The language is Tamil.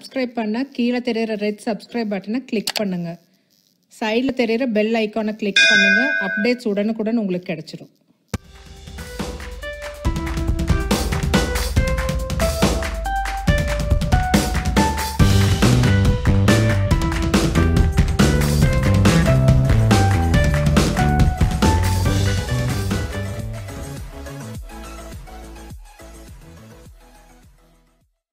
சப்ஸ்கிரைப் பண்ண கீழே தெரியிற ரெட் சப்ஸ்கிரைப் பட்டனை கிளிக் பண்ணுங்கள் சைடில் தெரியிற பெல் ஐக்கானை கிளிக் பண்ணுங்கள் அப்டேட்ஸ் உடனுக்குடன் உங்களுக்கு கிடச்சிரும்.